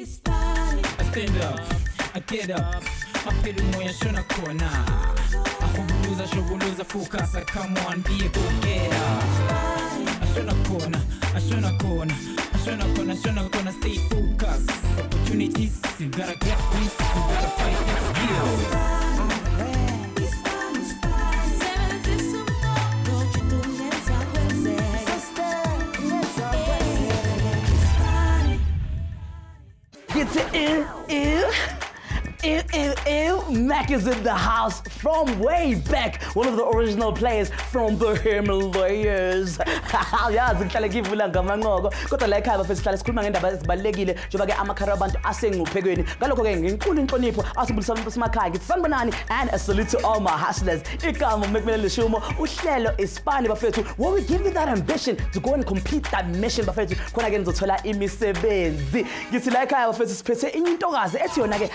I stand up, I get up, maphela umoya shona ahubuluza stay focused. Opportunities you gotta get this you gotta fight this skills To ew, ew. Ew, ew, ew. Mac is in the house from way back. One of the original players from the Himalayas. yazi kuhlale ngivula ngamanqoko kodwa la ekhaya bafethu sihlale sikhuluma ngendaba ezibalulekile njengoba-ke amakhara abantu ngalokho-ke ngenkulu inhlonipho asibulisa abantu basemakhaya ngithi sanibonani and a salute to all my hustlers igama lishumo uhlelo bafethu we give you that ambition to go and complete that mission bafethu khona-ke nizothola imisebenzi ngithi la ekhaya bafethu siphethe enye intokazi ethi yona-ke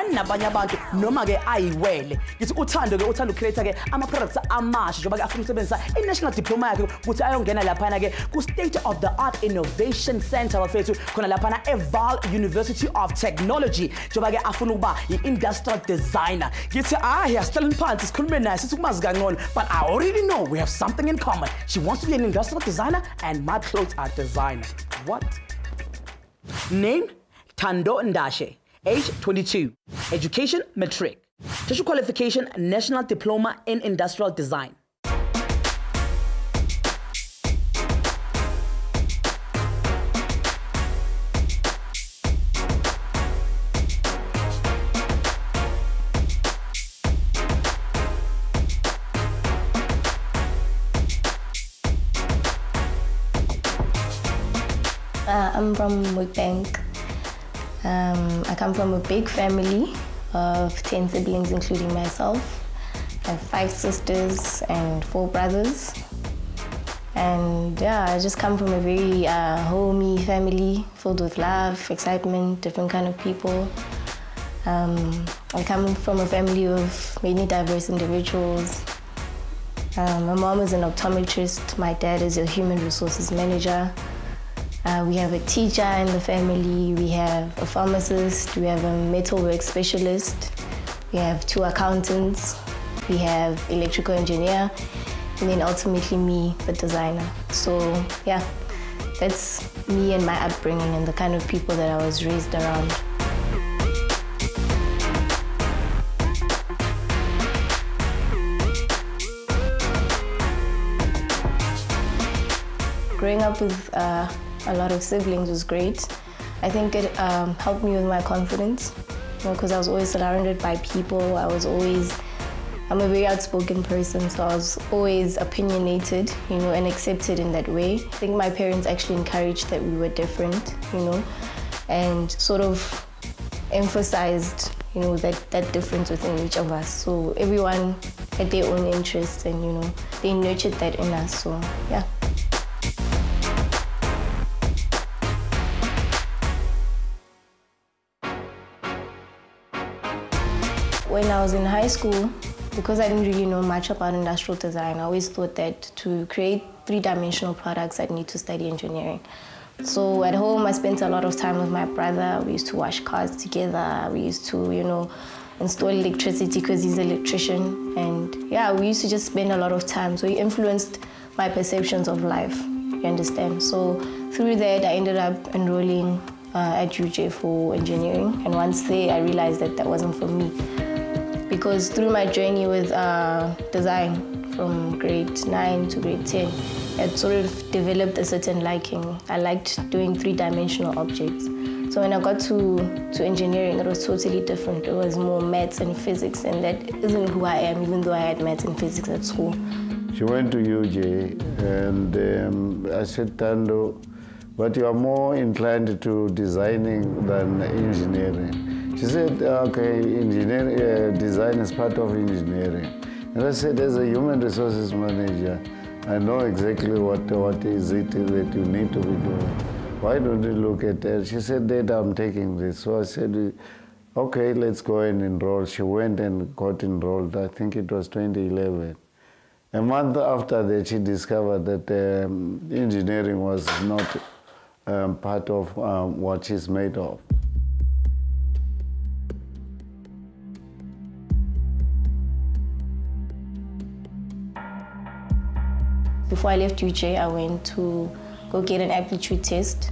ayifani nabanye abantu noma-ke ayiwele. Ngithi uthando-ke uthanda ucreate-ke ama-products amasha njengoba-ke afuna ukusebenzisa i-national diploma yakhe ukuthi ayongena laphana-ke ku-state of the art innovation center bafethu khona laphana eval university of technology njengoba-ke afuna ukuba i-industrial designer. Ngithi hayi asihlaleni phansi sikhulume naye sithi ukumazi kangcono but i already know we have something in common. She wants to be an industrial designer and my clothes are designer. What? Name? Thando Ndashe. Age 22. Education Matric. Tertiary qualification National Diploma in Industrial Design. Uh, I'm from Witbank. Um, I come from a big family of 10 siblings, including myself. I have five sisters and four brothers. And yeah, I just come from a very uh, homey family filled with love, excitement, different kind of people. Um, I come from a family of many diverse individuals. Um, my mom is an optometrist, my dad is a human resources manager. Uh, we have a teacher in the family, we have a pharmacist, we have a metalwork specialist, we have two accountants, we have electrical engineer, and then ultimately me, the designer. So yeah, that's me and my upbringing and the kind of people that I was raised around. Growing up with uh, a lot of siblings was great. I think it um, helped me with my confidence, because I was always surrounded by people. I was always, I'm a very outspoken person, so I was always opinionated, you know, and accepted in that way. I think my parents actually encouraged that we were different, you know, and sort of emphasized, you know, that, that difference within each of us. So everyone had their own interests and, you know, they nurtured that in us, so yeah. When I was in high school, because I didn't really know much about industrial design, I always thought that to create three-dimensional products, I'd need to study engineering. So at home, I spent a lot of time with my brother. We used to wash cars together. We used to, you know, install electricity because he's an electrician. And yeah, we used to just spend a lot of time. So he influenced my perceptions of life, you understand? So through that, I ended up enrolling uh, at UJ for engineering. And once there, I realized that that wasn't for me because through my journey with uh, design from grade 9 to grade 10, I sort of developed a certain liking. I liked doing three-dimensional objects. So when I got to, to engineering, it was totally different. It was more maths and physics, and that isn't who I am, even though I had maths and physics at school. She went to UJ, and um, I said, Thando, but you are more inclined to designing than engineering. She said, okay, engineering, uh, design is part of engineering. And I said, as a human resources manager, I know exactly what, what is it that you need to be doing. Why don't you look at that? She said, Dad, I'm taking this. So I said, okay, let's go and enroll. She went and got enrolled. I think it was 2011. A month after that, she discovered that um, engineering was not um, part of um, what she's made of. Before I left UJ, I went to go get an aptitude test.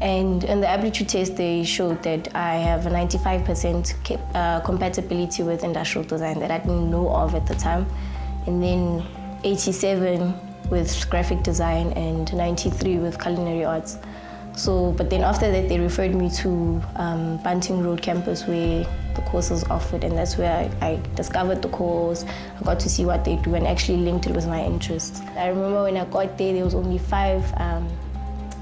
And in the aptitude test, they showed that I have a 95% uh, compatibility with industrial design that I didn't know of at the time. And then 87 with graphic design and 93 with culinary arts. So, but then after that, they referred me to um, Bunting Road campus where the course was offered, and that's where I, I, discovered the course. I got to see what they do and actually linked it with my interests. I remember when I got there, there was only five um,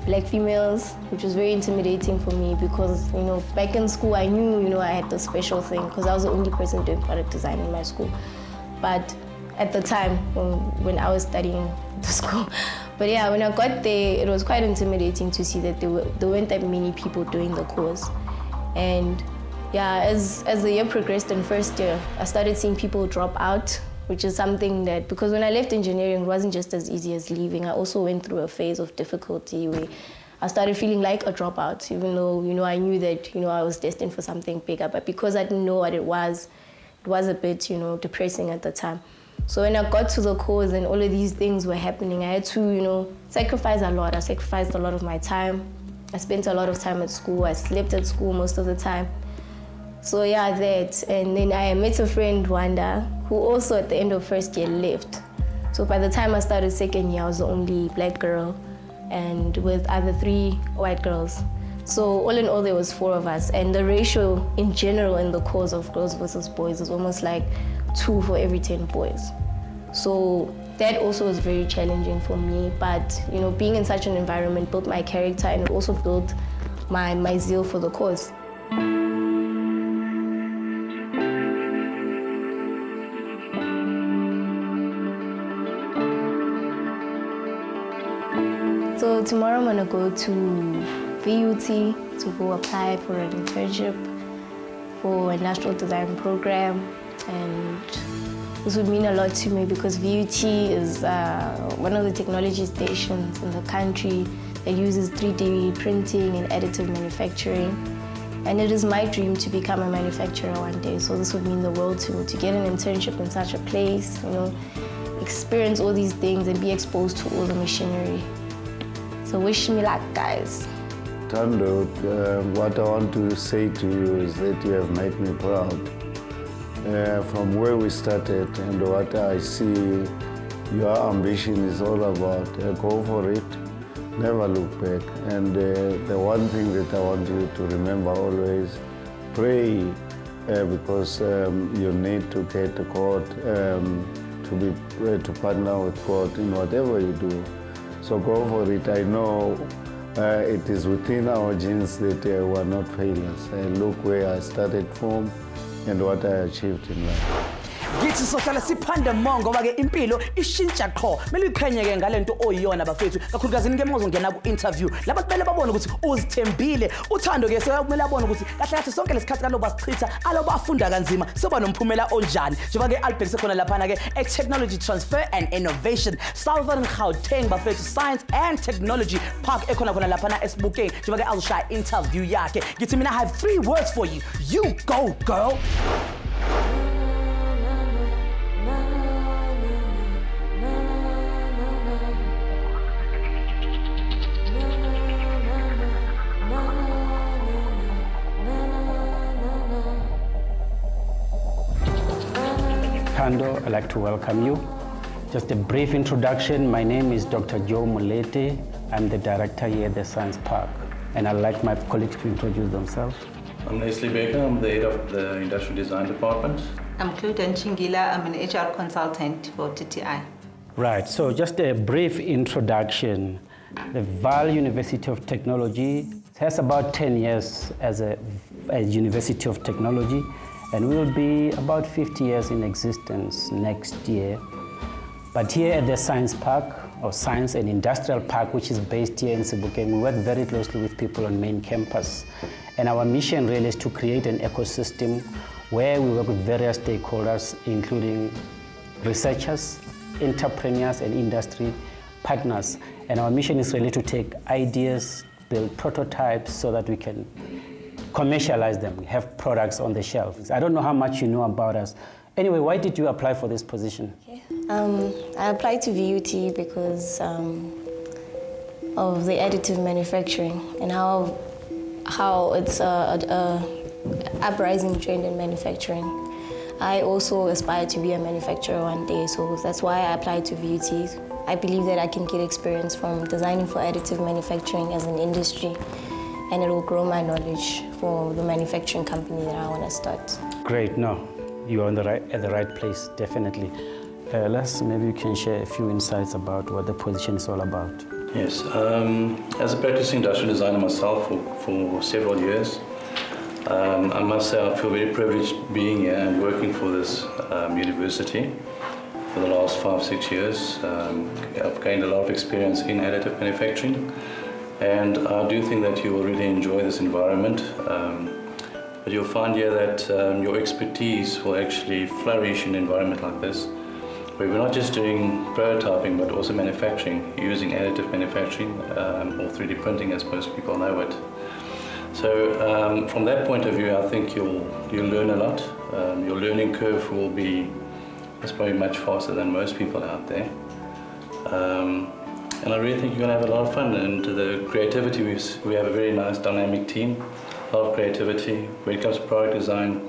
black females, which was very intimidating for me because, you know, back in school, I knew, you know, I had the special thing because I was the only person doing product design in my school. But at the time, when, when I was studying the school, but yeah, when I got there, it was quite intimidating to see that there, were, there weren't that many people doing the course. And yeah, as, as the year progressed in first year, I started seeing people drop out, which is something that, because when I left engineering, it wasn't just as easy as leaving. I also went through a phase of difficulty where I started feeling like a dropout, even though, you know, I knew that, you know, I was destined for something bigger. But because I didn't know what it was, it was a bit, you know, depressing at the time. So when I got to the course and all of these things were happening, I had to, you know, sacrifice a lot. I sacrificed a lot of my time. I spent a lot of time at school. I slept at school most of the time. So yeah, that. And then I met a friend, Wanda, who also at the end of first year left. So by the time I started second year, I was the only black girl and with other three white girls. So all in all, there was four of us. And the ratio in general in the course of girls versus boys is almost like two for every 10 boys. So that also was very challenging for me. But you know, being in such an environment built my character and also built my, my zeal for the cause. So tomorrow I'm gonna go to VUT to go apply for an internship for a national design program and this would mean a lot to me because VUT is uh, one of the technology stations in the country that uses 3D printing and additive manufacturing. And it is my dream to become a manufacturer one day, so this would mean the world to me, to get an internship in such a place, you know, experience all these things and be exposed to all the machinery. So wish me luck, guys. Thando, uh, what I want to say to you is that you have made me proud. Uh, from where we started and what I see your ambition is all about, uh, go for it, never look back. And uh, the one thing that I want you to remember always, pray uh, because um, you need to get God um, to be uh, to partner with God in whatever you do. So go for it. I know uh, it is within our genes that uh, we're not failures. Look where I started from and what I achieved in life. Ngithi sohlala siphande mo ngoba-ke impilo ishintsha qho. Kumele uyiqhenye-ke ngale nto oyiyona bafethu. Kakhulukazi-ke uma uzongena ku-interview. Labantu kumele babone ukuthi uzithembile. Uthando-ke sekumele abone ukuthi kahle kahle sonke lesikhathi kaloba sichitha alo bafunda kanzima soba nomphumela onjani. Njengoba-ke albert sekhona laphana-ke e-technology transfer and innovation southern gauteng bafethu science and technology park ekhona khona laphana esibukeni. Njengoba-ke azoshaya interview yakhe. Ngithi mina i have three words for you. You go girl. Kando, I'd like to welcome you. Just a brief introduction. My name is Dr. Joe Molete. I'm the director here at the Science Park. And I'd like my colleagues to introduce themselves. I'm Leslie Baker. I'm the head of the Industrial Design Department. I'm Cloten Chingila. I'm an HR consultant for TTI. Right, so just a brief introduction. The Vaal University of Technology has about 10 years as a, a university of technology and we will be about 50 years in existence next year. But here at the Science Park, or Science and Industrial Park, which is based here in Sebokeng, we work very closely with people on main campus. And our mission really is to create an ecosystem where we work with various stakeholders, including researchers, entrepreneurs, and industry partners. And our mission is really to take ideas, build prototypes so that we can commercialize them, have products on the shelves. I don't know how much you know about us. Anyway, why did you apply for this position? Um, I applied to VUT because um, of the additive manufacturing and how how it's a, a, a uprising trend in manufacturing. I also aspire to be a manufacturer one day, so that's why I applied to VUT. I believe that I can get experience from designing for additive manufacturing as an industry, and it will grow my knowledge for the manufacturing company that I want to start. Great, no, you are in the right, at the right place, definitely. Uh, Les, maybe you can share a few insights about what the position is all about. Yes, um, as a practicing industrial designer myself for, for several years, um, I must say I feel very privileged being here and working for this um, university for the last five, six years. Um, I've gained a lot of experience in additive manufacturing and I do think that you will really enjoy this environment. Um, but you'll find here that um, your expertise will actually flourish in an environment like this where we're not just doing prototyping but also manufacturing using additive manufacturing um, or 3D printing as most people know it. So um, from that point of view I think you'll, you'll learn a lot. Um, your learning curve will be probably much faster than most people out there. And I really think you're going to have a lot of fun and the creativity, we, we have a very nice dynamic team, a lot of creativity. When it comes to product design,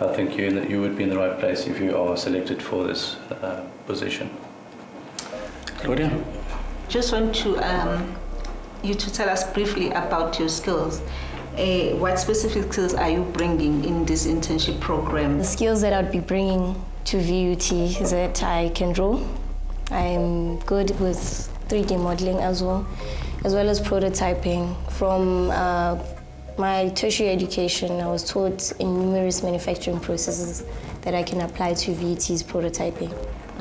I think you, you would be in the right place if you are selected for this uh, position. Claudia? Just want to um, you to tell us briefly about your skills. Uh, what specific skills are you bringing in this internship program? The skills that I'd be bringing to VUT is that I can draw. I'm good with 3D modeling as well, as well as prototyping. From uh, my tertiary education, I was taught in numerous manufacturing processes that I can apply to VUT's prototyping.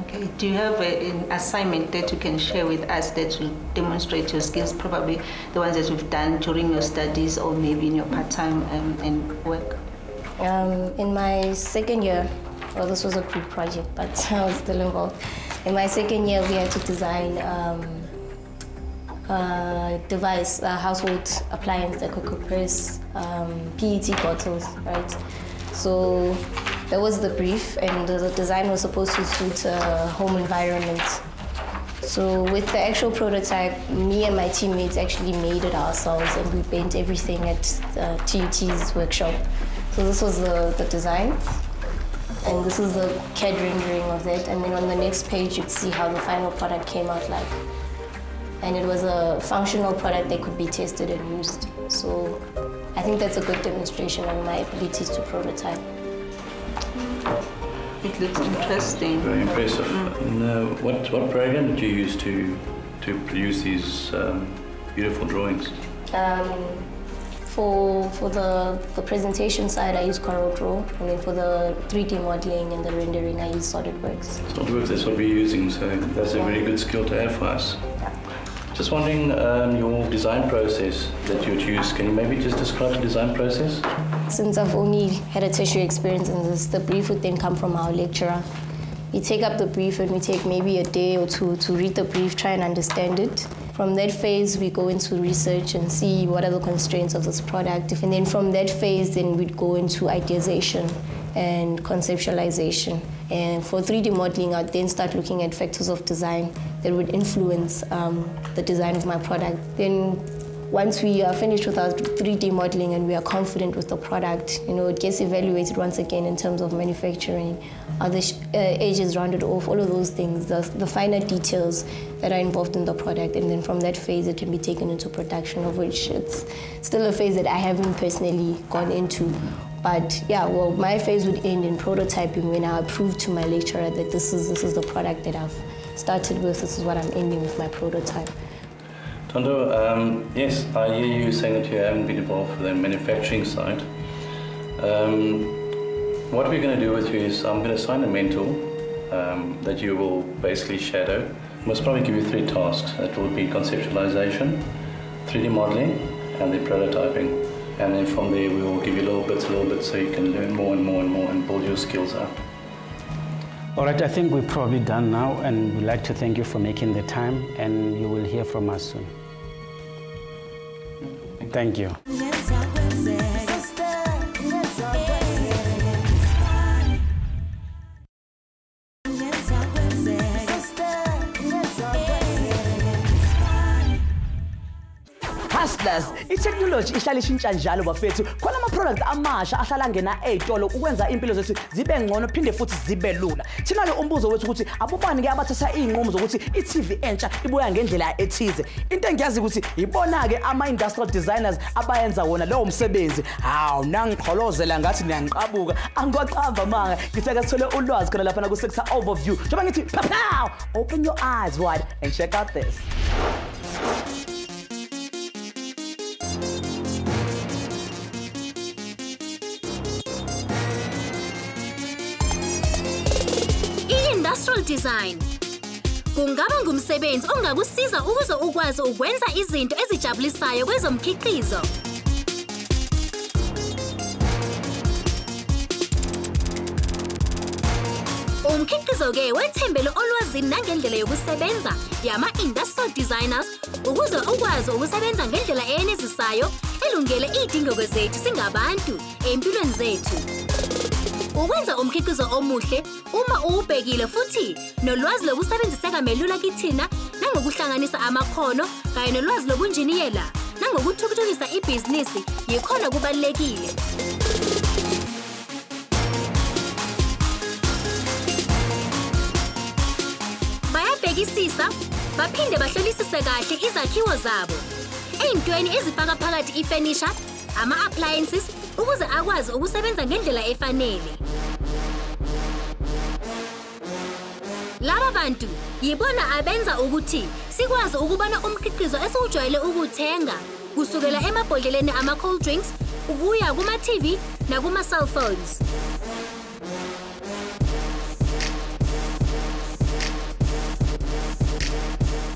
Okay. Do you have a, an assignment that you can share with us that will demonstrate your skills? Probably the ones that you've done during your studies or maybe in your part-time um, and work. Um, in my second year, well, this was a group project, but I was still involved. In my second year, we had to design um, a device, a household appliance that could compress um, PET bottles, right? So that was the brief, and the design was supposed to suit a home environment. So with the actual prototype, me and my teammates actually made it ourselves, and we bent everything at uh, TUT's workshop. So this was the, the design, and this is the CAD rendering of it. And then on the next page, you'd see how the final product came out like. And it was a functional product that could be tested and used. So I think that's a good demonstration of my abilities to prototype. It looks interesting. Very impressive. And, uh, what, what program did you use to, to produce these um, beautiful drawings? Um, for for the, the presentation side, I use Corel Draw, and then for the 3D modeling and the rendering, I use SolidWorks. SolidWorks, that's what we're using, so that's a very good skill to have for us. Just wondering um, your design process that you'd use. Can you maybe just describe the design process? Since I've only had a tertiary experience in this, the brief would then come from our lecturer. We take up the brief and we take maybe a day or two to read the brief, try and understand it. From that phase, we go into research and see what are the constraints of this product. And then from that phase, then we'd go into ideation and conceptualization. And for 3D modeling, I'd then start looking at factors of design that would influence um, the design of my product. Then once we are finished with our 3D modeling and we are confident with the product, you know, it gets evaluated once again in terms of manufacturing, sh- uh, edges rounded off, all of those things, the, the finer details that are involved in the product. And then from that phase, it can be taken into production, of which it's still a phase that I haven't personally gone into. But yeah, well, my phase would end in prototyping when I prove to my lecturer that this is, this is the product that I've started with, this is what I'm ending with my prototype. Tondo, um, yes, I hear you saying that you haven't been involved with the manufacturing side. Um, what we're going to do with you is I'm going to assign a mentor um, that you will basically shadow. Most probably give you three tasks. That will be conceptualization, 3D modeling, and then prototyping. And then from there we will give you little bits, little bits, so you can learn more and more and more and build your skills up. All right, I think we're probably done now, and we'd like to thank you for making the time, and you will hear from us soon. Thank you. I-technology ihlala ishintsha njalo bafethu. Khona ama-products amasha ahlala angena ey'tolo ukwenza iy'mpilo zethu zibe ngcono phinde futhi zibe lula. Thina-ke umbuzo wethu ukuthi abobani-ke abathatha iy'nqumo zokuthi i-tv entsha ibuya ngendlela ethize? Into engiyazi ukuthi ibona-ke ama-industrial designers abayenza wona lowo msebenzi. Hawu nangipholozela ngathi niyangiqabuka angiwaqamba manga ngitheke sithole ulwazi khona laphana ku-sector overview. Njengoba ngithi papow open your eyes wide and check out this. Design. Kungaba ngumsebenzi ongakusiza ukuze ukwazi ukwenza izinto ezijabulisayo kwezomkhiqizo. Umkhiqizo-ke wethembele olwazini nangendlela yokusebenza yama-industrial designers ukuze ukwazi ukusebenza ngendlela eyenezisayo elungele iy'dingeko zethu singabantu ey'mpilweni zethu. Ukwenza umkhiqizo omuhle uma uwubhekile futhi nolwazi lokusebenziseka melula kithina nangokuhlanganisa amakhono kanye nolwazi lobunjiniyela nangokuthuthukisa ibhizinisi yikhona kubalulekile bayabhekisisa baphinde bahlolisise kahle izakhiwo zabo. Ey'ntweni ezifaka phakathi ifenisha ama-appliances ukuze akwazi ukusebenza ngendlela efanele. Laba bantu yibona abenza ukuthi sikwazi ukubona umkhiqizo esiwujwayele ukuwuthenga kusukela emabhodleleni ama-cold drinks ukuya kuma-tv nakuma-cellphones.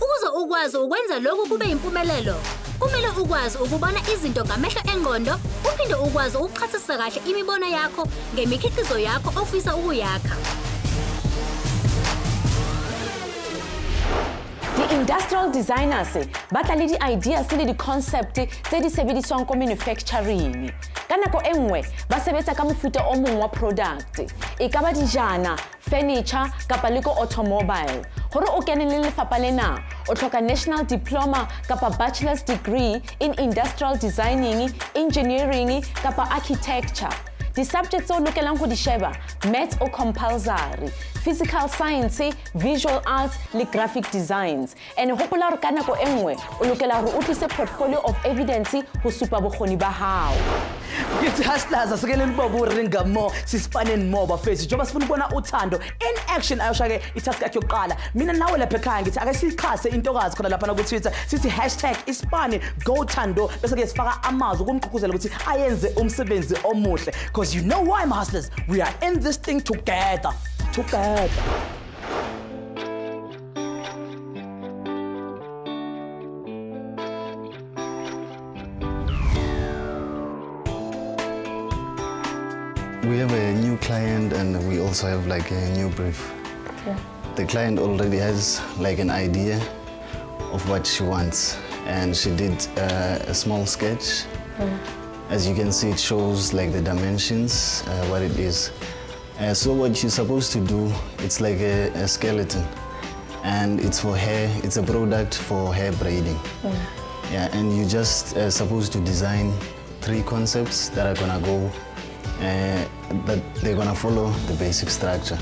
Ukuze ukwazi ukwenza lokhu kube yimpumelelo kumele ukwazi ukubona izinto ngamehlo engqondo uphinde ukwazi ukuchasisa kahle imibono yakho ngemikhiqizo yakho ofisa ukuyakha. Di-industrial designers ba tla le di-ideas le di-concept tse di sebediswang ko manufacturing. Ka nako e nngwe ba sebetsa ka mofuta o mong wa product. E ka ba dijana furniture kapa le ko automobile. Gore o kene le lefapha lena o tlhoka national diploma kapa bachelor's degree in industrial designing engineering kapa architecture. Di-subject tse o lokelang go di sheba maths o compulsory physical science visual arts le graphic designs. And gopola gore ka nako e nngwe o lokela gore o portfolio of evidence go supa bokgoni ba gago ngithi hustlers asikeleni ubaba uringa more sisifaneni more bafethu njengoba sifuna ukubona uthando in action ayosha-ke itask yakhe yokuqala. Mina nawe lapha ekhaya ngithi ake siyixhase intokazi khona laphana kutwitter. Sithi hashtag ispani go thando bese-ke sifaka amazwi ukumgqugquzela ukuthi ayenze umsebenzi omuhle. Because you know why my hustlers? We are in this thing together together We have a new client and we also have like a new brief. The client already has like an idea of what she wants and she did uh, a small sketch. As you can see, it shows like the dimensions, uh, what it is. Uh, so what you're supposed to do, it's like a, a skeleton and it's for hair, it's a product for hair braiding. Yeah, and you're just uh, supposed to design three concepts that are gonna go, uh, that they're gonna follow the basic structure.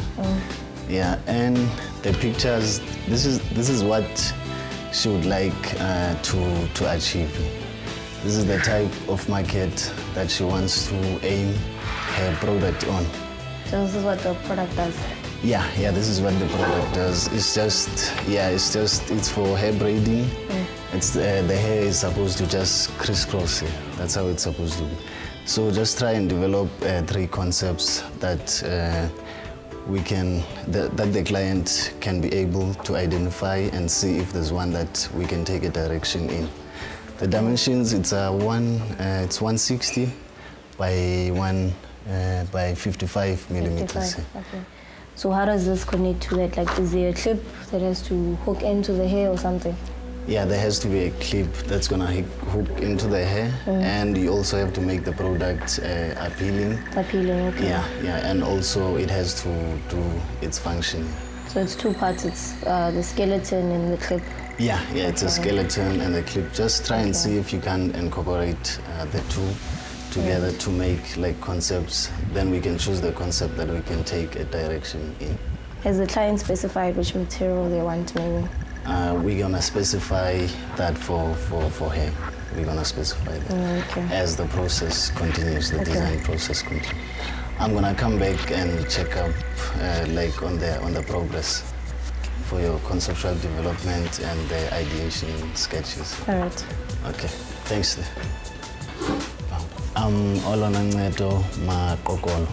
Yeah, and the pictures, this is, this is what she would like uh, to, to achieve. This is the type of market that she wants to aim her product on. So this is what the product does. Yeah, yeah, this is what the product does. It's just, yeah, it's just, it's for hair braiding. It's uh, the hair is supposed to just crisscross here. That's how it's supposed to be. So just try and develop uh, three concepts that uh, we can, that, that the client can be able to identify and see if there's one that we can take a direction in. The dimensions, it's a one, uh, it's 160 by one uh, by 55 millimeters. 55, Okay. So how does this connect to that? Like, is there a clip that has to hook into the hair or something? Yeah, there has to be a clip that's gonna hook hook into the hair, and you also have to make the product uh, appealing. Appealing, okay. Yeah, yeah, and also it has to do its function. So it's two parts. It's uh, the skeleton and the clip. Yeah, yeah, it's a skeleton and a clip. Just try and see if you can incorporate uh, the two together to make like concepts. Then we can choose the concept that we can take a direction in. Has the client specified which material they want maybe? Uh, we're gonna specify that for, for, for her. We're gonna specify that Mm, okay. as the process continues, the Okay. design process continues. I'm gonna come back and check up uh, like on the on the progress for your conceptual development and the ideation sketches. All right. Okay, thanks. I'm Olona Ncedo Maqokolo.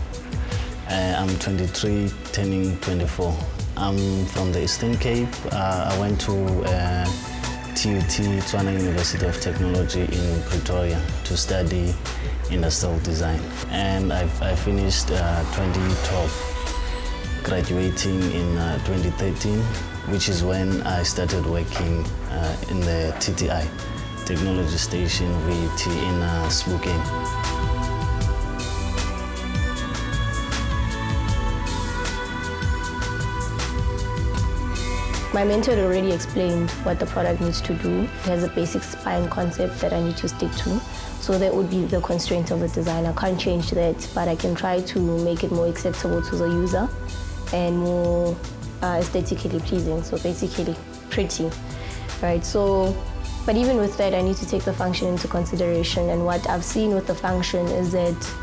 Uh, I'm 23, turning 24. I'm from the Eastern Cape. Uh, I went to uh, TUT, Tshwane University of Technology in Pretoria to study industrial design. And I, I finished uh, 2012, graduating in uh, 2013, which is when I started working in the TTI, Technology Station VT in uh, Sebokeng. My mentor already explained what the product needs to do. It has a basic spine concept that I need to stick to. So that would be the constraint of the design. I can't change that, but I can try to make it more acceptable to the user and more uh, aesthetically pleasing. So basically pretty, right? So, but even with that, I need to take the function into consideration. And what I've seen with the function is that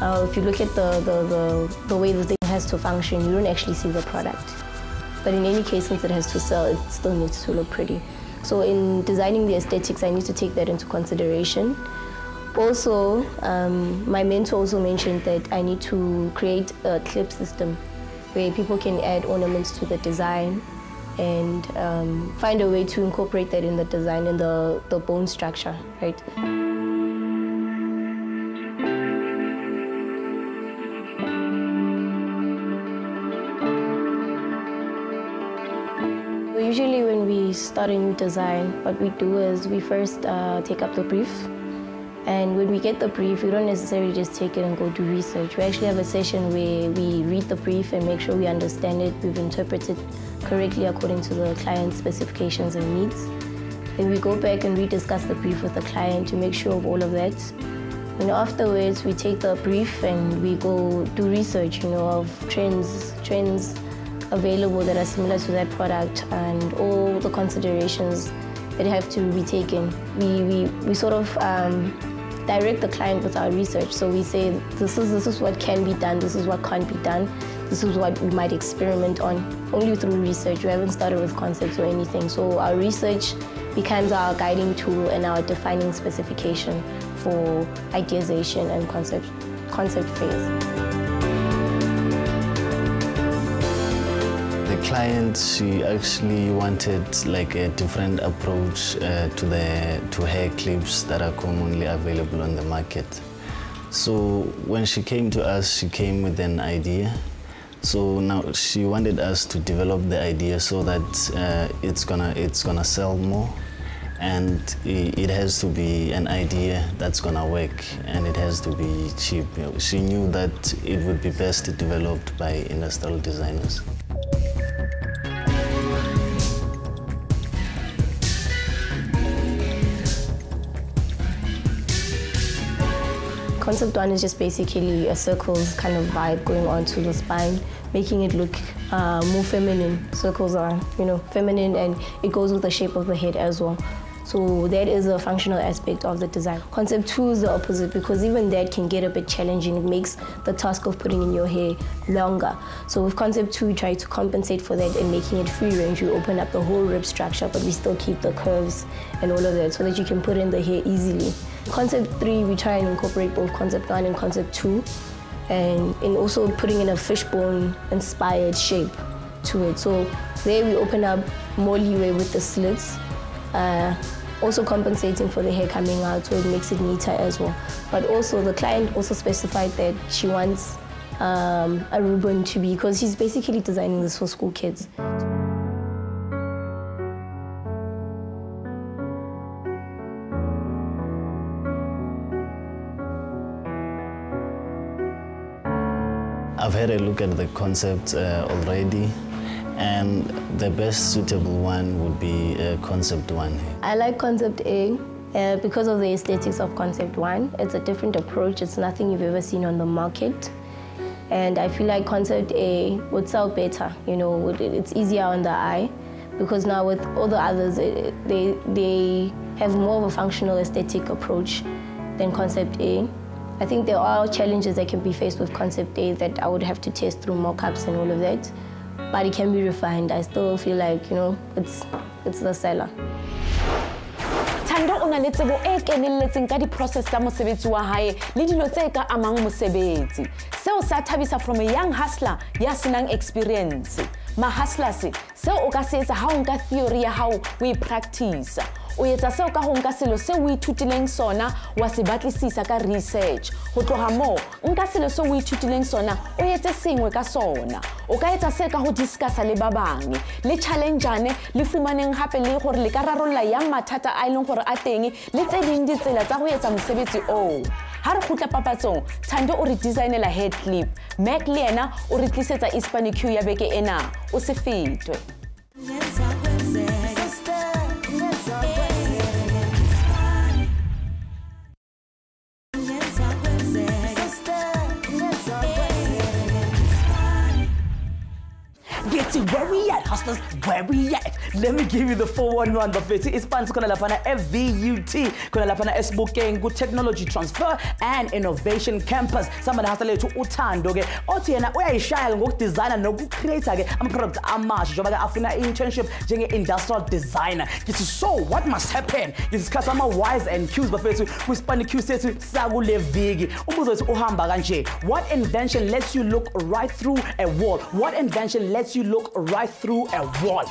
uh, if you look at the, the, the, the way the thing has to function, you don't actually see the product. But in any case, since it has to sell, it still needs to look pretty. So in designing the aesthetics, I need to take that into consideration. Also, um, my mentor also mentioned that I need to create a clip system where people can add ornaments to the design and um, find a way to incorporate that in the design and the, the bone structure, right? Usually when we start a new design, what we do is we first uh, take up the brief. And when we get the brief, we don't necessarily just take it and go do research. We actually have a session where we read the brief and make sure we understand it, we've interpreted correctly according to the client's specifications and needs. Then we go back and rediscuss the brief with the client to make sure of all of that. And afterwards, we take the brief and we go do research, you know, of trends, trends available that are similar to that product and all the considerations that have to be taken. We, we, we sort of um, direct the client with our research. So we say, this is, this is what can be done, this is what can't be done, this is what we might experiment on, only through research. We haven't started with concepts or anything. So our research becomes our guiding tool and our defining specification for ideation and concept, concept phase. Client, she actually wanted like a different approach uh, to the to hair clips that are commonly available on the market. So when she came to us, she came with an idea. So now she wanted us to develop the idea so that uh, it's gonna it's gonna sell more, and it has to be an idea that's gonna work, and it has to be cheap. She knew that it would be best developed by industrial designers. Concept one is just basically a circles kind of vibe going onto the spine, making it look uh, more feminine. Circles are, you know, feminine and it goes with the shape of the head as well. So that is a functional aspect of the design. Concept two is the opposite because even that can get a bit challenging. It makes the task of putting in your hair longer. So with concept two, we try to compensate for that and making it free range. We open up the whole rib structure, but we still keep the curves and all of that so that you can put in the hair easily. Concept three, we try and incorporate both concept one and concept two, and in also putting in a fishbone inspired shape to it. So there we open up more leeway with the slits, uh, also compensating for the hair coming out so it makes it neater as well. But also the client also specified that she wants um, a ribbon to be, because she's basically designing this for school kids. Had a look at the concept uh, already, And the best suitable one would be uh, concept one. I like concept A uh, because of the aesthetics of concept one. It's a different approach. It's nothing you've ever seen on the market. And I feel like concept A would sell better. You know, it's easier on the eye because now with all the others, they, they have more of a functional aesthetic approach than concept A. I think there are challenges that can be faced with concept A that I would have to test through mock-ups and all of that, but it can be refined. I still feel like, you know, it's, it's the seller. thando o na amang from a young hustler ya senang experience mahustlers seo o ka se etsa ha o nka theory ya hao o e practice o etsa seo ka go nka selo se o ithutileng sona wa se batlisisa ka research. Go tloga moo nka selo se o ithutileng sona o etse sengwe ka sona. O ka etsa se ka go discussa le ba bangwe le challengeane le fumaneng gape le gore le ka rarolola yang mathata a e leng gore a teng le tse ding ditsela tsa go etsa mosebetsi oo. Ha re khutla papatsong thando o re designela head clip mac le ena o re tlisetsa hispanic ya beke ena. O se fetwe where we at. Let me give you the 411 bafethi ispansi khona laphana e-VUT khona laphana esibukeng ku-technology transfer and innovation campus. Sambane hustler lethu uthando-ke othi yena uyayishaya-ke ngokudizayina nokucreate-ke ama-product amasha njengoba-ke afuna i-internship njenge-industrial designer. Ngithi so what must happen? Ngithi isikhathi ama-wise and qs bafethu kwispani q sethu sakule viki umbuzo wethu uhamba kanje. What invention lets you look right through a wall? What invention lets you look right through a wall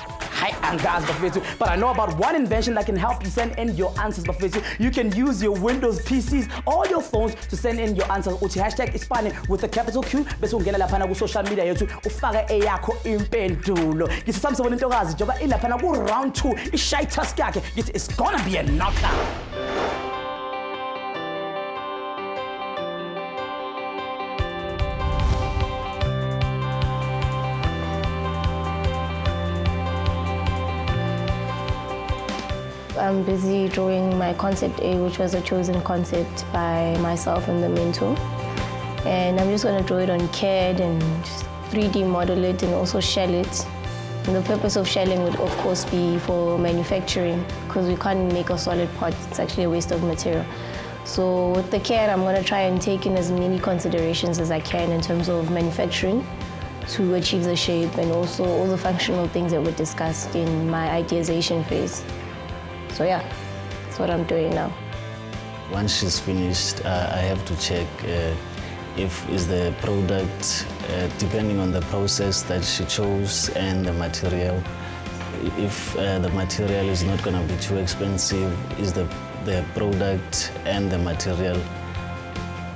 hi angazi bafethu but i know about one invention that can help you send in your answers bafethu you can use your windows pcs or your phones to send in your answers. Uthi hashtag ispane with a capital q bese ungena laphana ku-social media yethu ufake eyakho impendulo. Ngithi samsobona intokazi njengoba ilaphana ku-round two ishayi task yakhe it's gonna be a knockout I'm busy drawing my concept A, which was a chosen concept by myself and the mentor. And I'm just going to draw it on CAD and 3D model it and also shell it. And the purpose of shelling would, of course, be for manufacturing because we can't make a solid part. It's actually a waste of material. So with the CAD, I'm going to try and take in as many considerations as I can in terms of manufacturing to achieve the shape and also all the functional things that were discussed in my idealization phase. So yeah, that's what I'm doing now. Once she's finished, uh, I have to check uh, if is the product, uh, depending on the process that she chose and the material, if uh, the material is not going to be too expensive, is the, the product and the material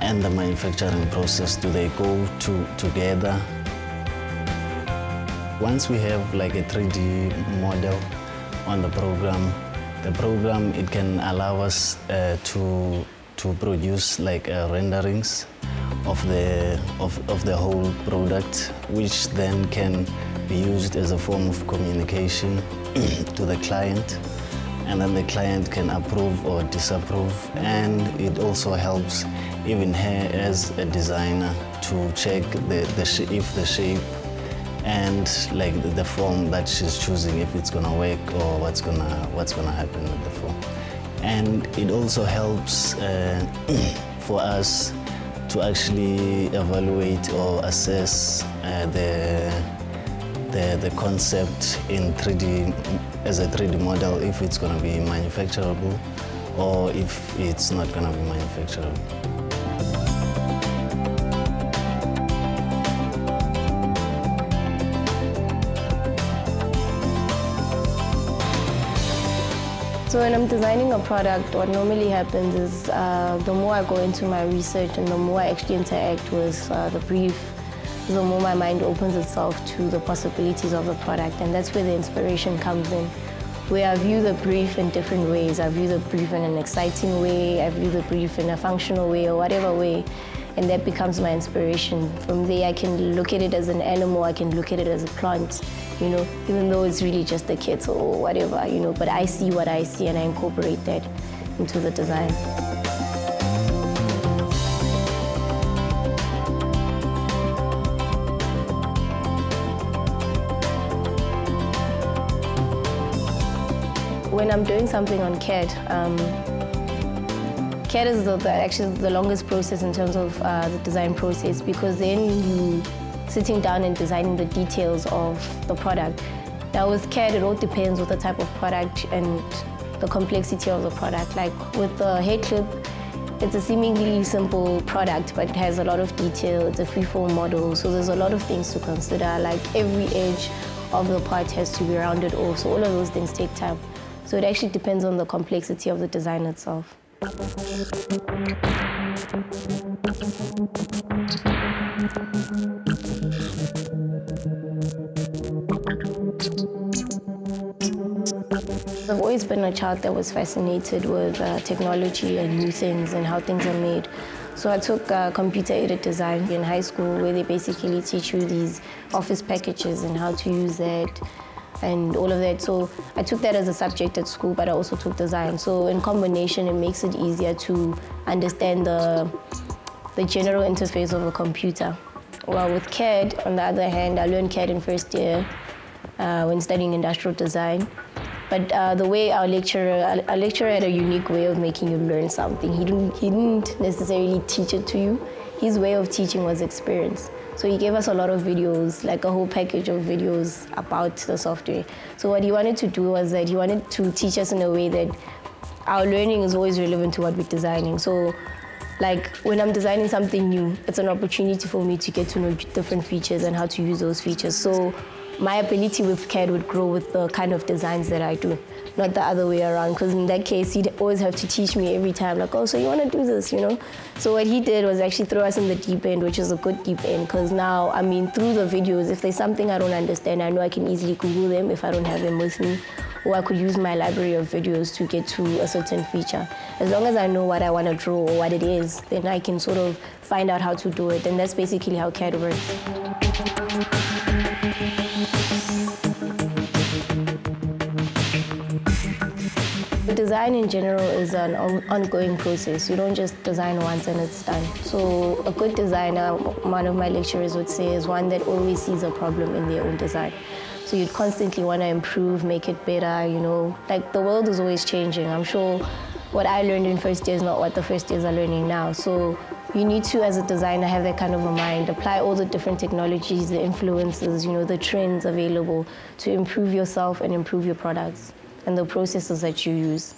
and the manufacturing process, do they go to, together? Once we have like a 3D model on the program, the program it can allow us uh, to to produce like uh, renderings of the of, of the whole product, which then can be used as a form of communication to the client, and then the client can approve or disapprove, and it also helps even her as a designer to check the, the if the shape and like the, the form that she's choosing if it's gonna work or what's gonna what's gonna happen with the form and it also helps uh, for us to actually evaluate or assess uh, the, the the concept in 3D as a 3D model if it's gonna be manufacturable or if it's not gonna be manufacturable. So when I'm designing a product, what normally happens is uh, the more I go into my research and the more I actually interact with uh, the brief, the more my mind opens itself to the possibilities of the product. And that's where the inspiration comes in, where I view the brief in different ways. I view the brief in an exciting way, I view the brief in a functional way or whatever way. And that becomes my inspiration. From there, I can look at it as an animal, I can look at it as a plant, you know, even though it's really just a kettle or whatever, you know, but I see what I see and I incorporate that into the design. When I'm doing something on CAD, um, CAD is the, the, actually the longest process in terms of uh, the design process because then you sitting down and designing the details of the product. Now with CAD, it all depends with the type of product and the complexity of the product. Like with the hair clip, it's a seemingly simple product, but it has a lot of detail. It's a freeform model, so there's a lot of things to consider. Like every edge of the part has to be rounded off, so all of those things take time. So it actually depends on the complexity of the design itself. I've always been a child that was fascinated with uh, technology and new things and how things are made. So I took uh, computer aided design in high school where they basically teach you these office packages and how to use that and all of that. So I took that as a subject at school, but I also took design. So in combination, it makes it easier to understand the, the general interface of a computer. Well, with CAD, on the other hand, I learned CAD in first year uh, when studying industrial design. But uh, the way our lecturer, our lecturer had a unique way of making you learn something. He didn't, he didn't necessarily teach it to you. His way of teaching was experience. So he gave us a lot of videos, like a whole package of videos about the software. So what he wanted to do was that he wanted to teach us in a way that our learning is always relevant to what we're designing. So like when I'm designing something new, it's an opportunity for me to get to know different features and how to use those features. So my ability with CAD would grow with the kind of designs that I do not the other way around. Because in that case, he'd always have to teach me every time, like, oh, so you want to do this, you know? So what he did was actually throw us in the deep end, which is a good deep end. Because now, I mean, through the videos, if there's something I don't understand, I know I can easily Google them if I don't have them with me. Or I could use my library of videos to get to a certain feature. As long as I know what I want to draw or what it is, then I can sort of find out how to do it. And that's basically how CAD works. Design in general is an ongoing process. You don't just design once and it's done. So a good designer, one of my lecturers would say, is one that always sees a problem in their own design. So you'd constantly want to improve, make it better, you know. Like the world is always changing. I'm sure what I learned in first year is not what the first years are learning now. So you need to, as a designer, have that kind of a mind, apply all the different technologies, the influences, you know, the trends available to improve yourself and improve your products and the processes that you use.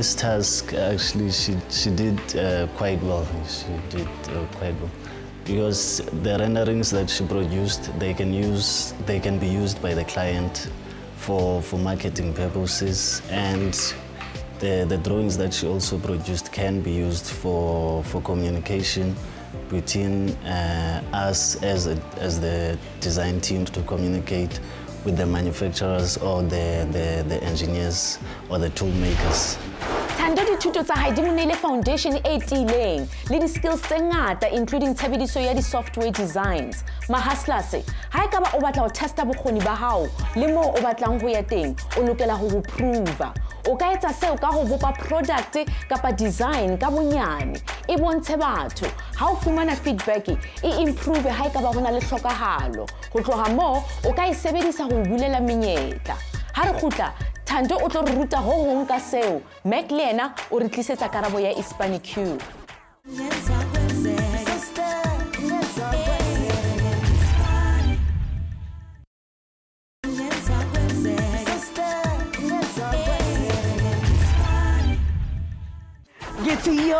This task, actually, she, she did uh, quite well. She did uh, quite well because the renderings that she produced, they can use, they can be used by the client for, for marketing purposes and the, the drawings that she also produced can be used for, for communication between uh, us as, a, as the design team to communicate with the manufacturers or the, the, the engineers or the tool makers. thando dithuto tsa hae di foundation e tiileng le di-skills tse ngata including tshebediso ya di-software designs. Mahaslase ha e ka ba o batla ho testa bokgoni ba hao le moo o ho ya teng o ho ho prova o ka etsa seo ka ho bopa product kapa design ka bonyane e bontshe batho. Ha o fumana feedback e improve ha e ka ba ho na le hlokahalo ho tloga moo o ka e sebedisa go bulela menyetla. Ga re kgutla thando o tlo re ruta go gong ka seo. Mac le yena o re tlisetsa karabo ya hispanic q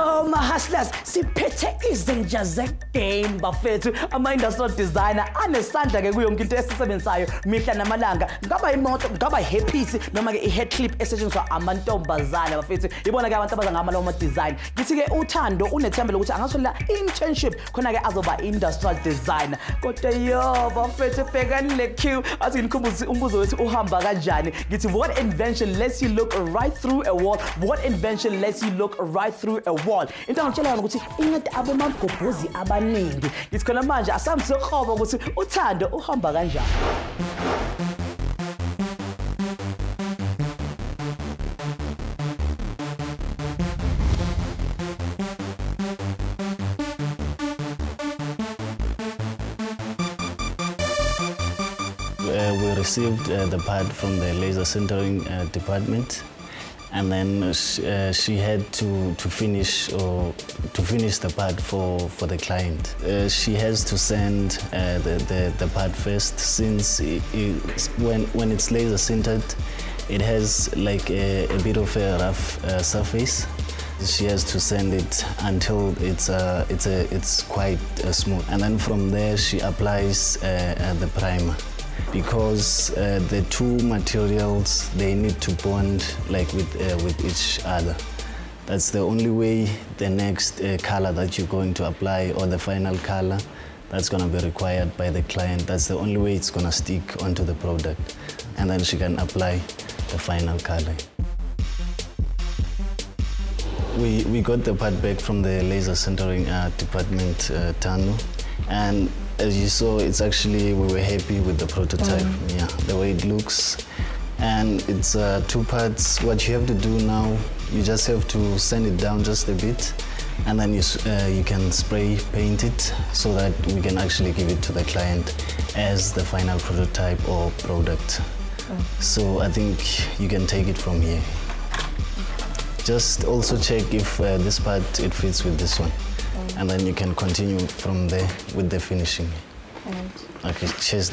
Yo, my hustlers, siphethe izinja zegame bafethu. Ama-industrial designer anesandla-ke kuyo yonke into esisebenzisayo mihla namalanga ngaba imoto ngaba ihephisi noma-ke i-head clip esetshenziswa amantombazane bafethu. Ibona-ke abantu abaza ngama design. Ngithi-ke uthando unethemba lokuthi angatholela internship khona-ke azoba industrial designer. Kodwa yo bafethu bhekani le q athi nginikhumbuze umbuzo wethu uhamba kanjani? Ngithi what invention lets you look right through a wall? What invention lets you look right through a wall? Into ukuthi abomagobhozi abaningi. Manje ukuthi uthando uhamba kanjani. Uh, we received uh, the part from the laser sintering uh, department and then uh, she had to, to finish or to finish the part for, for the client. Uh, she has to send uh, the, the, the part first since it, it, when, when it's laser sintered, it has like a, a bit of a rough uh, surface. She has to send it until it's uh, it's a, it's quite uh, smooth, and then from there she applies uh, uh, the primer because uh, the two materials they need to bond like with uh, with each other. That's the only way the next uh, color that you're going to apply or the final color that's going to be required by the client. That's the only way it's going to stick onto the product, and then she can apply the final color. We, we got the part back from the laser sintering uh, department, uh, Tando, and as you saw, it's actually, we were happy with the prototype, yeah, the way it looks. And it's uh, two parts. What you have to do now, you just have to sand it down just a bit, and then you, uh, you can spray paint it so that we can actually give it to the client as the final prototype or product. So I think you can take it from here. Just also check if uh, this part it fits with this one, and then you can continue from there with the finishing. Okay, cheers.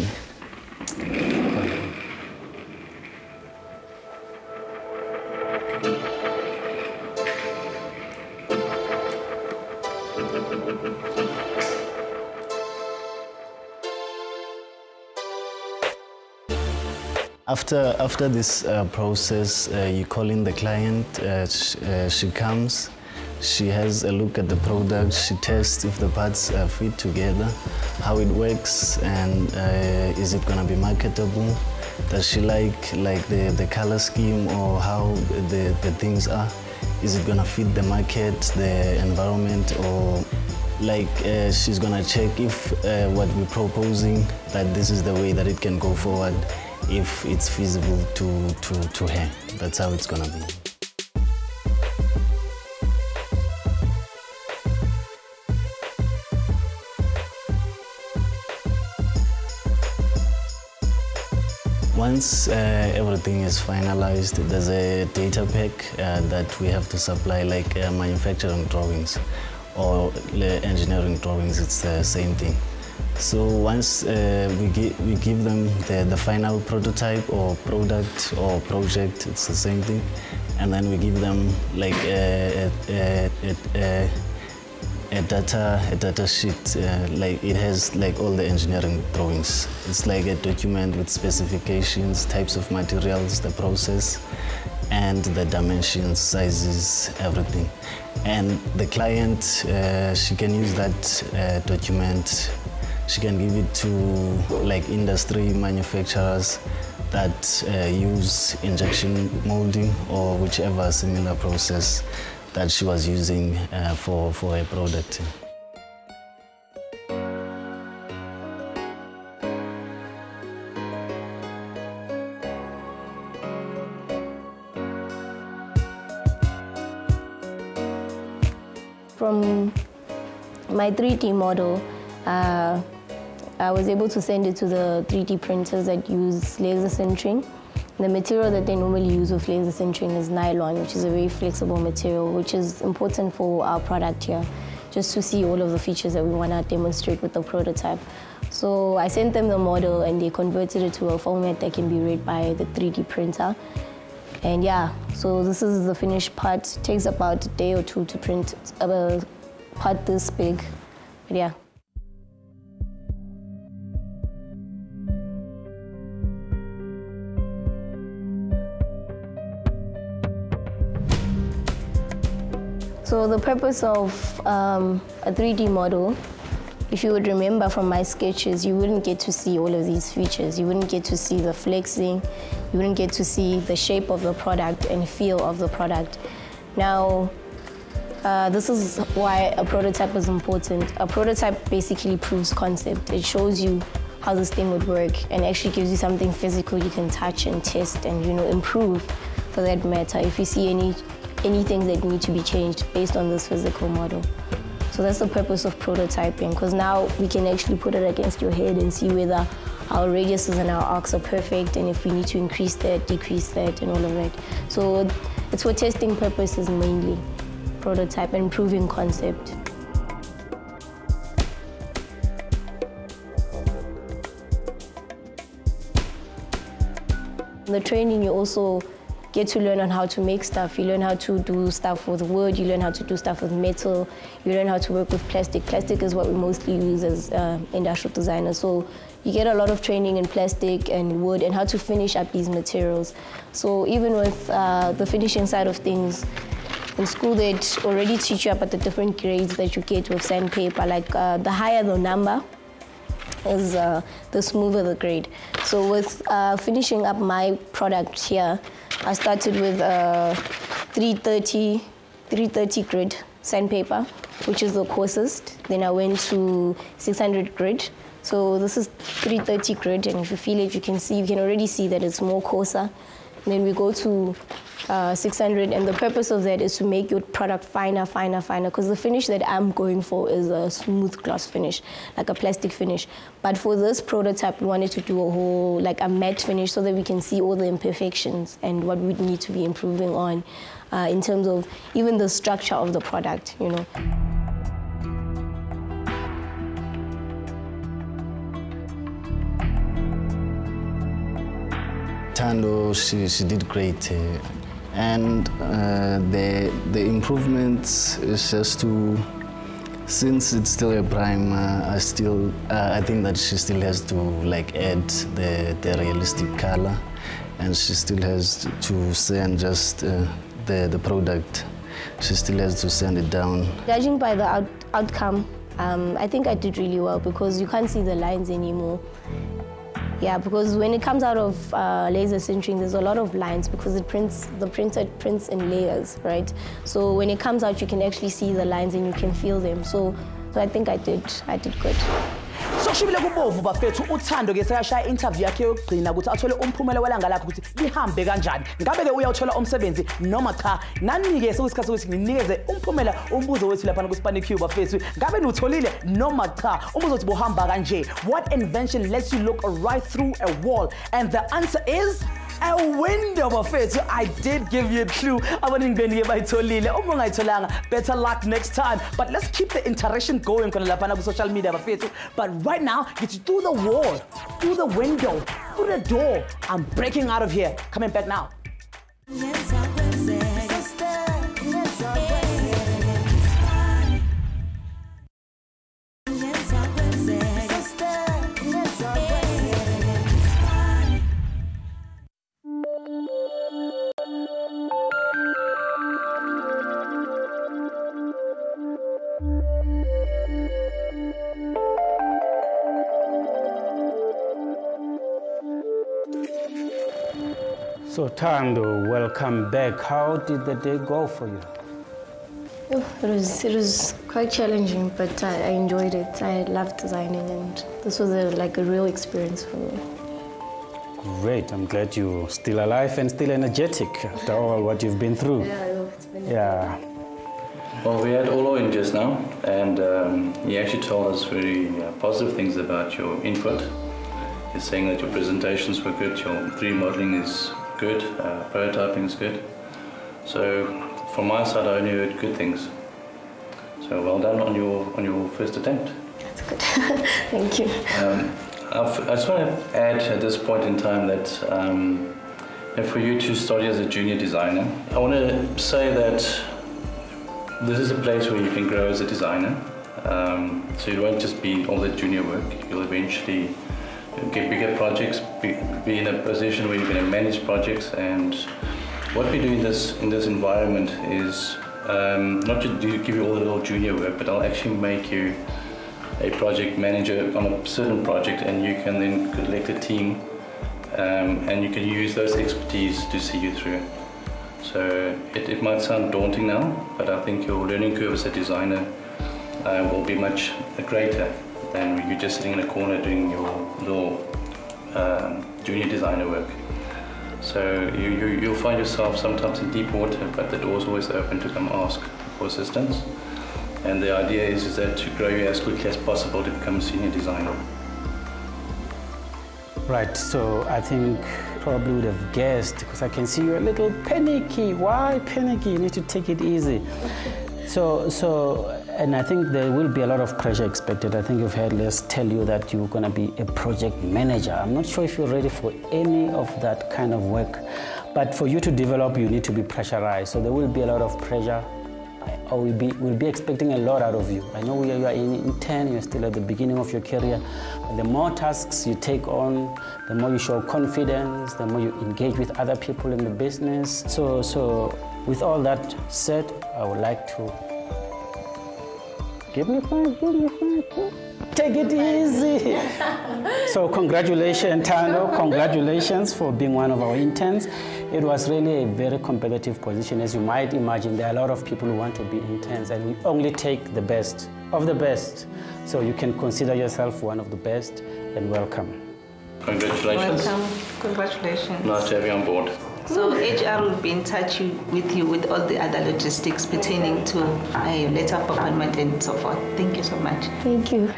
After, after this uh, process, uh, you call in the client, uh, sh- uh, she comes, she has a look at the product, she tests if the parts uh, fit together, how it works, and uh, is it gonna be marketable? Does she like like the, the color scheme or how the, the things are? Is it gonna fit the market, the environment, or like uh, she's gonna check if uh, what we're proposing that this is the way that it can go forward if it's feasible to, to, to her. That's how it's gonna be. Once uh, everything is finalized, there's a data pack uh, that we have to supply, like uh, manufacturing drawings or uh, engineering drawings. It's the same thing. So once uh, we, gi- we give them the, the final prototype or product or project, it's the same thing, and then we give them like a, a, a, a, a data a data sheet uh, like it has like all the engineering drawings. It's like a document with specifications types of materials the process and the dimensions sizes everything. And the client uh, she can use that uh, document. She can give it to like industry manufacturers that uh, use injection molding or whichever similar process that she was using uh, for, for a product. From my 3D model, uh, I was able to send it to the 3D printers that use laser sintering. The material that they normally use with laser sintering is nylon, which is a very flexible material, which is important for our product here, just to see all of the features that we want to demonstrate with the prototype. So I sent them the model and they converted it to a format that can be read by the 3D printer. And yeah, so this is the finished part. It takes about a day or two to print a part this big. But yeah. So the purpose of um, a 3D model, if you would remember from my sketches, you wouldn't get to see all of these features. You wouldn't get to see the flexing, you wouldn't get to see the shape of the product and feel of the product. Now, uh, this is why a prototype is important. A prototype basically proves concept. It shows you how this thing would work and actually gives you something physical you can touch and test and you know improve for that matter if you see any anything that need to be changed based on this physical model. So that's the purpose of prototyping because now we can actually put it against your head and see whether our radiuses and our arcs are perfect and if we need to increase that, decrease that and all of that. So it's for testing purposes mainly, prototype and proving concept. In the training you also get to learn on how to make stuff. You learn how to do stuff with wood, you learn how to do stuff with metal, you learn how to work with plastic. Plastic is what we mostly use as uh, industrial designers. So you get a lot of training in plastic and wood and how to finish up these materials. So even with uh, the finishing side of things, in school they'd already teach you about the different grades that you get with sandpaper, like uh, the higher the number, is uh, the smoother the grade. So with uh, finishing up my product here, I started with uh, 330, 330 grit sandpaper, which is the coarsest. Then I went to 600 grit. So this is 330 grit, and if you feel it, you can see, you can already see that it's more coarser. Then we go to uh, 600 and the purpose of that is to make your product finer, finer, finer because the finish that I'm going for is a smooth gloss finish, like a plastic finish. But for this prototype, we wanted to do a whole, like a matte finish so that we can see all the imperfections and what we need to be improving on uh, in terms of even the structure of the product, you know. Tando, she, she did great. Uh, and uh, the, the improvements is just to, since it's still a prime, uh, I still, I think that she still has to like add the, the realistic color and she still has to send just the, the product. She still has to send it down. Judging by the out outcome, um, I think I did really well because you can't see the lines anymore. Yeah, because when it comes out of uh, laser sintering, there's a lot of lines because it prints, the printer prints in layers, right? So when it comes out, you can actually see the lines and you can feel them. So, so I think I did, I did good. Sokushibile kubovu bafethu uthando ke sekashaya interview yakhe yokugcina ukuthi athole umphumela welanga lakho ukuthi lihambe kanjani. Ngabe ke uyawuthola umsebenzi noma cha? Nani-ke sekuyisikhathi ukuthi nginikeze umphumela umbuzo wethu laphana kuspanic cube bafethu. Ngabe niwutholile noma cha? Umbuzo uthi buhamba kanje. What invention lets you look right through a wall? And the answer is a window bafethu i did give you a clue. Abaningi benu ke bayitholile oh, uma ungayitholanga better luck next time. But let's keep the interaction going. Khona laphana ku-social media but right now get through the wall. Through the window. Through the door. I'm breaking out of here. Coming back now So Tando, welcome back. How did the day go for you? Oh, It was, it was quite challenging, but I, I enjoyed it. I loved designing, and this was a, like a real experience for me. Great. I'm glad you're still alive and still energetic after all what you've been through. Yeah, I hope it's been Yeah. Well, we had Olo in just now, and um, he actually told us very uh, positive things about your input. He's saying that your presentations were good, your 3D modeling is good, uh, prototyping is good. So, from my side, I only heard good things. So, well done on your on your first attempt. That's good. Thank you. Um, I just want to add at this point in time that um, for you to study as a junior designer. I want to say that this is a place where you can grow as a designer. Um, so it won't just be all the junior work. You'll eventually get bigger projects, be, be in a position where you can manage projects. And what we do in this in this environment is um, not to do, give you all the little junior work, but I'll actually make you a project manager on a certain project, and you can then collect a team, um, and you can use those expertise to see you through. So it, it might sound daunting now, but I think your learning curve as a designer uh, will be much greater than you're just sitting in a corner doing your little um, junior designer work. So you, you, you'll find yourself sometimes in deep water, but the door's always open to come ask for assistance. And the idea is, is that to grow you as quickly as possible to become a senior designer. Right, so I think probably would have guessed because I can see you're a little panicky. Why panicky? You need to take it easy. So, so, and I think there will be a lot of pressure expected. I think you've heard Les tell you that you're going to be a project manager. I'm not sure if you're ready for any of that kind of work, but for you to develop, you need to be pressurized. So there will be a lot of pressure. Or we'll be, we'll be expecting a lot out of you. I know you are in intern, you're still at the beginning of your career. The more tasks you take on, the more you show confidence, the more you engage with other people in the business. So, so with all that said, I would like to give me five, give me five. Take it easy. so congratulations, Tando. Congratulations for being one of our interns. It was really a very competitive position. As you might imagine, there are a lot of people who want to be interns, and we only take the best of the best. So you can consider yourself one of the best, and welcome. Congratulations. Welcome. Congratulations. Nice to have you on board. So HR will be in touch with you with all the other logistics pertaining to a letter of appointment and so forth. Thank you so much. Thank you.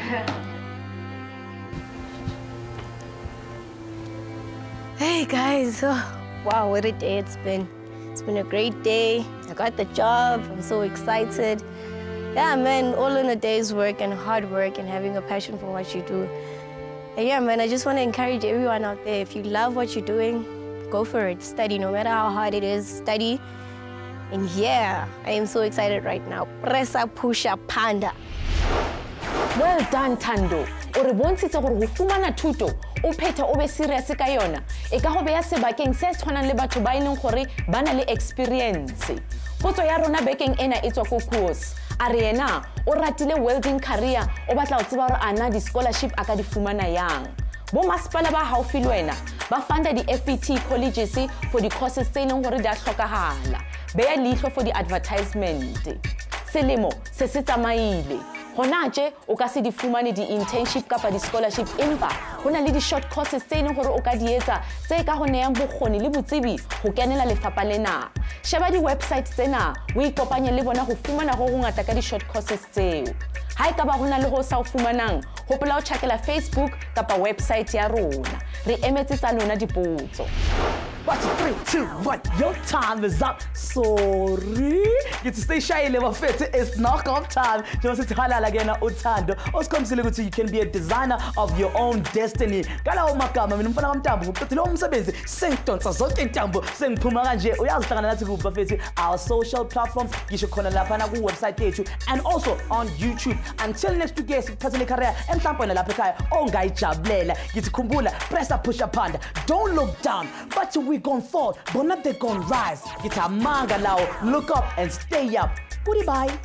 Hey guys, oh, wow, what a day it's been. It's been a great day. I got the job. I'm so excited. Yeah, man, all in a day's work and hard work and having a passion for what you do. And yeah, man, I just want to encourage everyone out there if you love what you're doing, go for it. Study, no matter how hard it is, study. And yeah, I am so excited right now. Pressa, pusha, panda. well done Tando. o re bontshitse gore go fumana thuto o phethe o be serious ka yona e ka go beya sebakeng se se tshwanang le batho ba e leng gore ba na le experience potso ya rona bekeng ena e tswa ko course a re o ratile welding career o batla go tseba gore di-scholarship a ka di fumana yang bomasepala ba gaufi le wena ba funda di-fet colleges for di-courses tse e leng gore di a tlhokagala beya leitlho for di-advertisement. Selemo se se tsamaile gona tje o ka se di fumane di-internship kapa di-scholarship empa go na le di-short courses tse e leng gore o ka di etsa tse ka go neyang bokgoni le botsebi go kenela lefapha lena. Sheba di-website tsena o ikopanye le bona go fumana go go ngata ka di-short courses tseo. Ga e ka ba go na le go sa o fumanang gopola o tšhakela facebook kapa website ya rona. Re emetse tsa lona dipotso Watch it, three, two, one. Your time is up. Sorry. Get to stay shy, level fit. It's knock off time. Just to halala again, Utando. Osikhombisile ukuthi you can be a designer of your own destiny. Kalawo magama mina mfana kamntambo ngiphethe lo umsebenzi sengidonsa zonke intambo sengiphuma kanje uyazihlangana nathi ku bafethi our social platforms ngisho khona lapha na ku website yethu and also on YouTube. Until next week yes kuphathele career emhlawumbe wena lapha ekhaya ongayijabulela. Ngithi khumbula press up push up panda. Don't look down but we gon' fall, but not they gon' rise. It's a manga now. Look up and stay up. Goodbye.